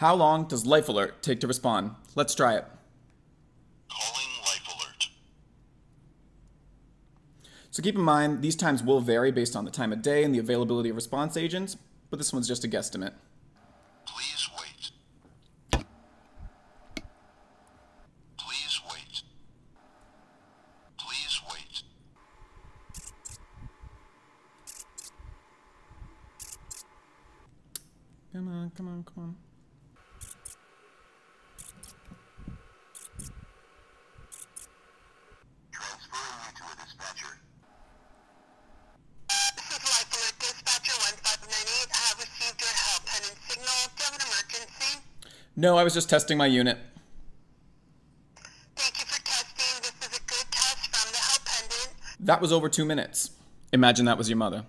How long does Life Alert take to respond? Let's try it. Calling Life Alert. So keep in mind, these times will vary based on the time of day and the availability of response agents, but this one's just a guesstimate. Please wait. Please wait. Please wait. Come on, come on, come on. Transferring you to a dispatcher. This is Life Alert Dispatcher 1598. I have received your help pendant signal. Do you have an emergency? No, I was just testing my unit. Thank you for testing. This is a good test from the help pendant. That was over two minutes. Imagine that was your mother.